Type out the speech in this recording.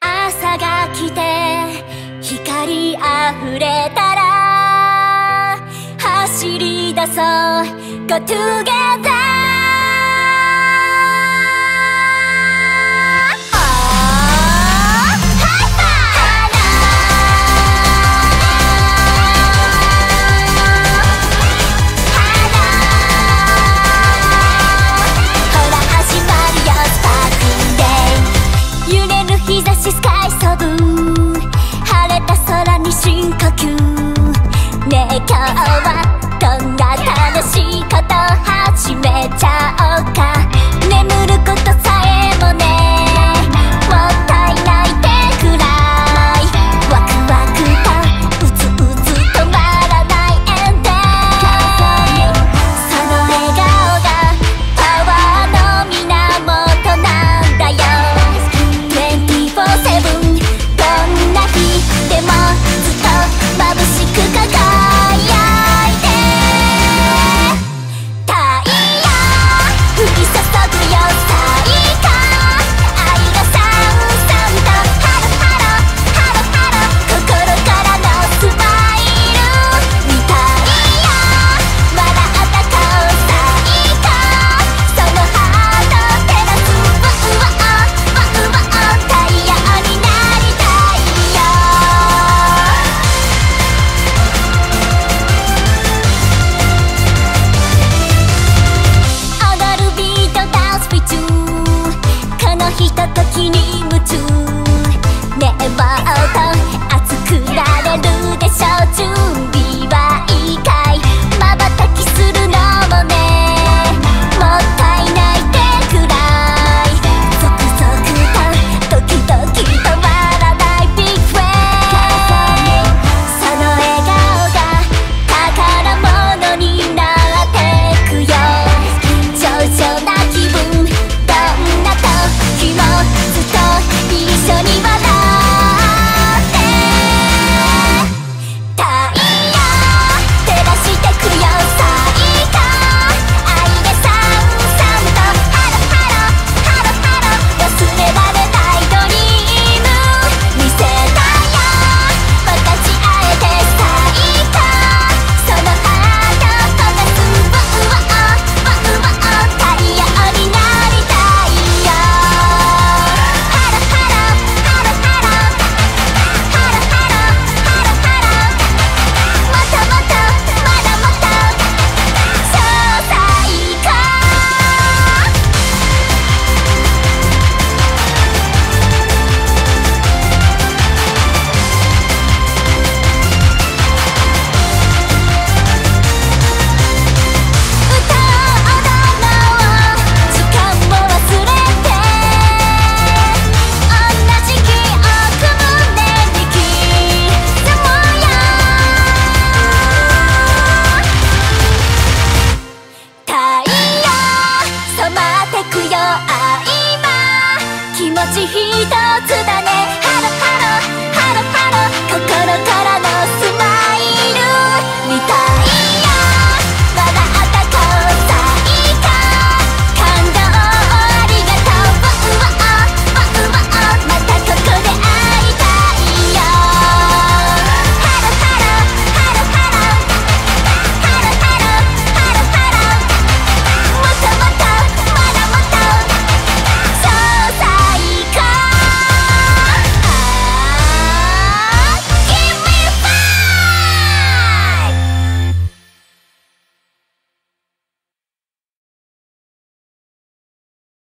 朝が来て光あふれたら走り出そう。Go together. には